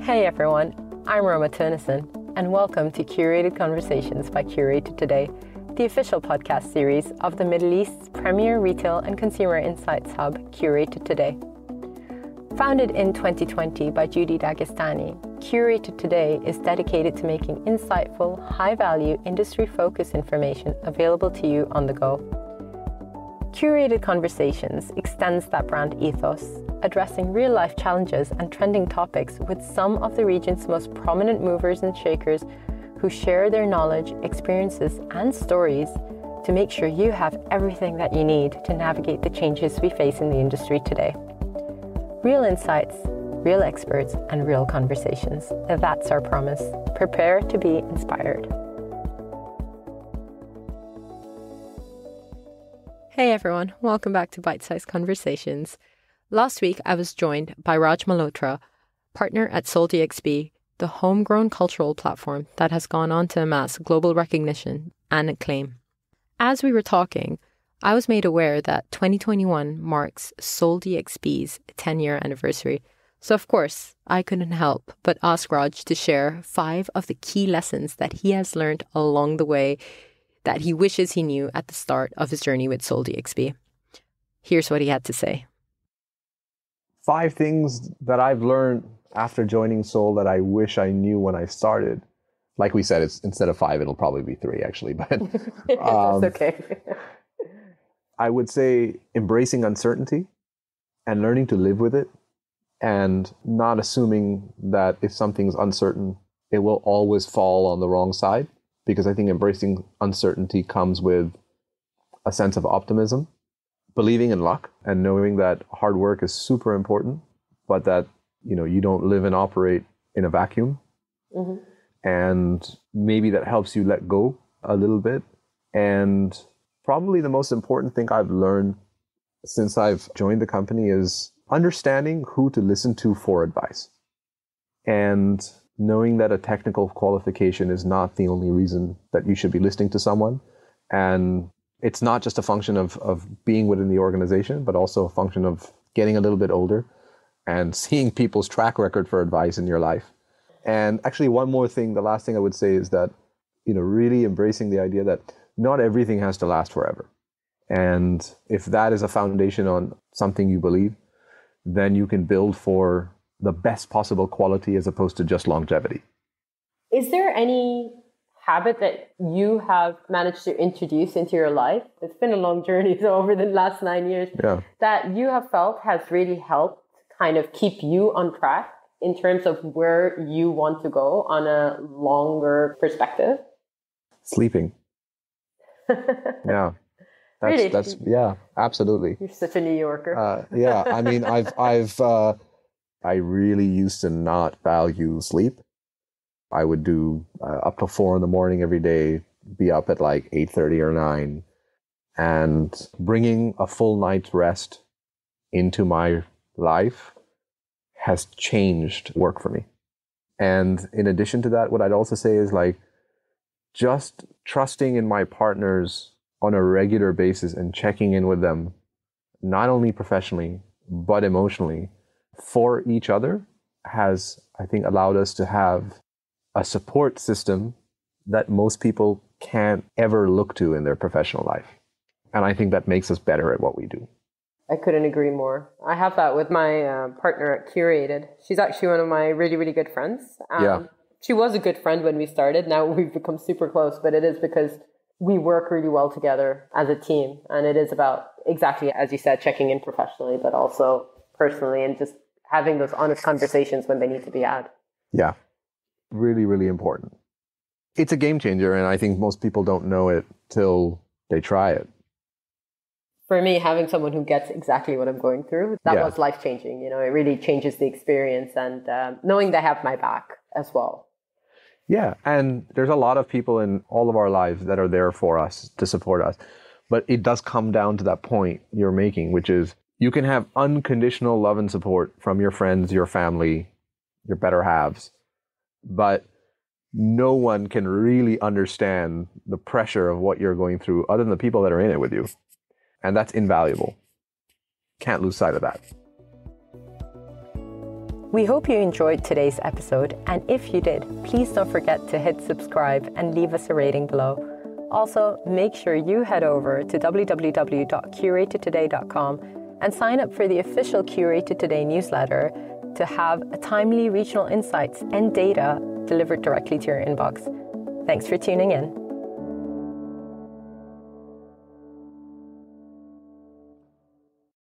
Hey everyone, I'm Rohma Theunissen, and welcome to Curated Conversations by Curated Today, the official podcast series of the Middle East's premier retail and consumer insights hub, Curated Today. Founded in 2020 by Judy Dagestani, Curated Today is dedicated to making insightful, high value, industry focused information available to you on the go. Curated Conversations extends that brand ethos, addressing real life challenges and trending topics with some of the region's most prominent movers and shakers who share their knowledge, experiences, and stories to make sure you have everything that you need to navigate the changes we face in the industry today. Real insights, real experts, and real conversations. That's our promise. Prepare to be inspired. Hey everyone, welcome back to Bite Size Conversations. Last week I was joined by Raj Malhotra, partner at Sole DXB, the homegrown cultural platform that has gone on to amass global recognition and acclaim. As we were talking, I was made aware that 2021 marks Sole DXB's 10 year anniversary. So, of course, I couldn't help but ask Raj to share five of the key lessons that he has learned along the way that he wishes he knew at the start of his journey with Sole DXB. Here's what he had to say. Five things that I've learned after joining Sole that I wish I knew when I started. Like we said, it's instead of five, it'll probably be three actually. But um, That's okay. I would say embracing uncertainty and learning to live with it and not assuming that if something's uncertain, it will always fall on the wrong side because I think embracing uncertainty comes with a sense of optimism, believing in luck, and knowing that hard work is super important, but that you know you don't live and operate in a vacuum, mm-hmm. and maybe that helps you let go a little bit. And probably the most important thing I've learned since I've joined the company is understanding who to listen to for advice. And knowing that a technical qualification is not the only reason that you should be listening to someone. And it's not just a function of, of being within the organization, but also a function of getting a little bit older and seeing people's track record for advice in your life. And actually, one more thing, the last thing I would say is that, you know, really embracing the idea that not everything has to last forever. And if that is a foundation on something you believe, then you can build for the best possible quality as opposed to just longevity. Is there any habit that you have managed to introduce into your life? It's been a long journey so over the last nine years yeah. that you have felt has really helped kind of keep you on track in terms of where you want to go on a longer perspective? Sleeping. yeah. That's, really? that's yeah, absolutely. You're such a New Yorker. Uh, yeah, I mean, I've I've uh, I really used to not value sleep. I would do uh, up to four in the morning every day, be up at like eight thirty or nine, and bringing a full night's rest into my life has changed work for me. And in addition to that, what I'd also say is like just trusting in my partners on a regular basis and checking in with them, not only professionally, but emotionally for each other has, I think, allowed us to have a support system that most people can't ever look to in their professional life. And I think that makes us better at what we do. I couldn't agree more. I have that with my uh, partner at Curated. She's actually one of my really, really good friends. Um, yeah. She was a good friend when we started. Now we've become super close, but it is because we work really well together as a team. And it is about exactly, as you said, checking in professionally, but also personally and just having those honest conversations when they need to be had. Yeah, really, really important. It's a game changer, and I think most people don't know it till they try it. For me, having someone who gets exactly what I'm going through, that yeah. was life changing. You know, it really changes the experience, and um, knowing they have my back as well. Yeah, and there's a lot of people in all of our lives that are there for us to support us. But it does come down to that point you're making, which is you can have unconditional love and support from your friends, your family, your better halves, but no one can really understand the pressure of what you're going through other than the people that are in it with you. And that's invaluable. Can't lose sight of that. We hope you enjoyed today's episode, and if you did, please don't forget to hit subscribe and leave us a rating below. Also, make sure you head over to www.curatedtoday.com and sign up for the official Curated Today newsletter to have timely regional insights and data delivered directly to your inbox. Thanks for tuning in.